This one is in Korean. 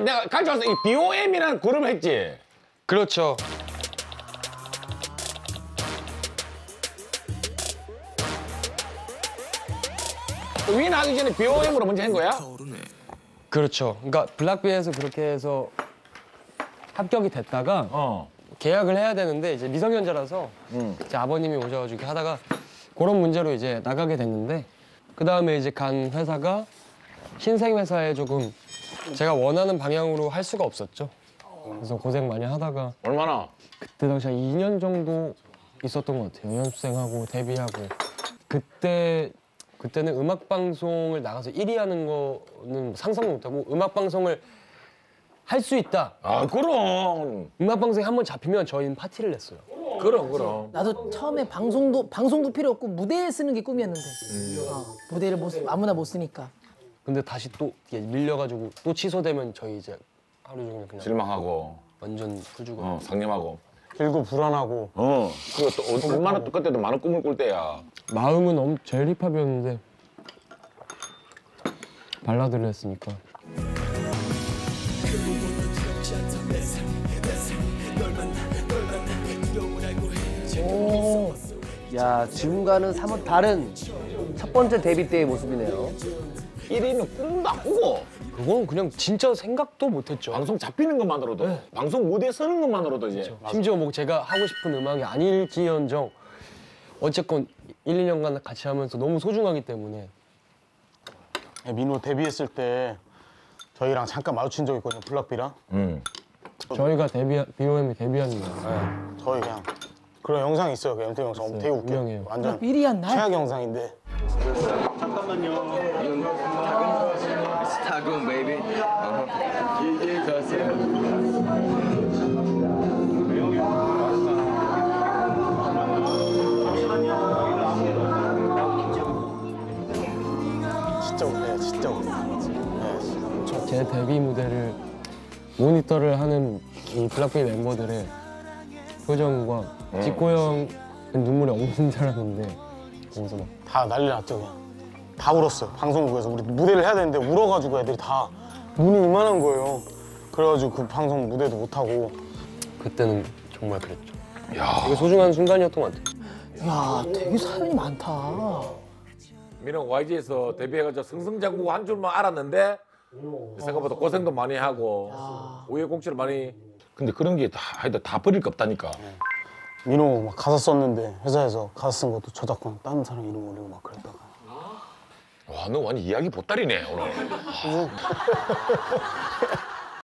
내가 가져와서 이 BOM이라는 그룹을 했지. 그렇죠. 윈 하기 전에 BOM으로 먼저 한 거야? 그렇죠. 그러니까 블락비에서 그렇게 해서 합격이 됐다가 어. 계약을 해야 되는데 이제 미성년자라서 음. 이제 아버님이 오셔가지고 이렇게 하다가 그런 문제로 이제 나가게 됐는데 그 다음에 이제 간 회사가 신생 회사에 조금 제가 원하는 방향으로 할 수가 없었죠. 그래서 고생 많이 하다가 얼마나? 그때 당시 한 2년 정도 있었던 것 같아요. 연습생하고 데뷔하고 그때 그때는 음악 방송을 나가서 1위 하는 거는 상상도 못하고 음악 방송을 할 수 있다. 아 그럼. 음악 방송에 한 번 잡히면 저희는 파티를 냈어요. 그럼 그럼. 나도 처음에 방송도 방송도 필요 없고 무대에 쓰는 게 꿈이었는데 어, 무대를 못 쓰- 아무나 못 쓰니까 근데 다시 또 이게 밀려가지고 또 취소되면 저희 이제 하루 종일 그냥 실망하고, 완전 풀주고 어, 상념하고. 길고 불안하고 어. 그거 또 얼마나 또 그때도 많은 꿈을 꿀 때야. 마음은 엄 제일 힙합이었는데 발라드를 했으니까 야 지금과는 사뭇 다른 첫 번째 데뷔 때의 모습이네요. 1위는 꿈도 안 꾸고. 그건 그냥 진짜 생각도 못했죠. 방송 잡히는 것만으로도 방송 무대에 서는 것만으로도 이제. 심지어 뭐 제가 하고 싶은 음악이 아닐지언정 어쨌건 1, 2년간 같이 하면서 너무 소중하기 때문에. 민호 데뷔했을 때 저희랑 잠깐 마주친 적 있거든요 블락비랑. 음. 저희가 데뷔 BOM이 데뷔하는 날 저희 그냥 그런 영상이 있어요 그 MT 영상. 되게 웃겨 유명해요. 완전 미리한 날? 최악 영상인데 타군 베이비 진짜 웃겨요 진짜 웃겨 네. 제 데뷔 무대를 모니터를 하는 이 블락비 멤버들의 표정과 지코 형은 눈물이 없는 줄 알았는데 거기서 막 다 난리 났죠 그냥 다 울었어요. 방송국에서. 우리 무대를 해야 되는데 울어가지고 애들이 다 눈이 이만한 거예요. 그래가지고 그 방송 무대도 못하고. 그때는 정말 그랬죠. 되게 소중한 순간이었던 것 같아요. 야 되게 사연이 많다. 민호 YG에서 데뷔해가지고 승승장구 한 줄만 알았는데 생각보다 고생도 많이 하고 우여곡절을 많이 근데 그런 게 다 하여튼 다 버릴 거 없다니까 민호 막 가사 썼는데 회사에서 가사 쓴 것도 저작권 다른 사람 이름 올리고 막 그랬다가. 와 너 완전 이야기 보따리네 오늘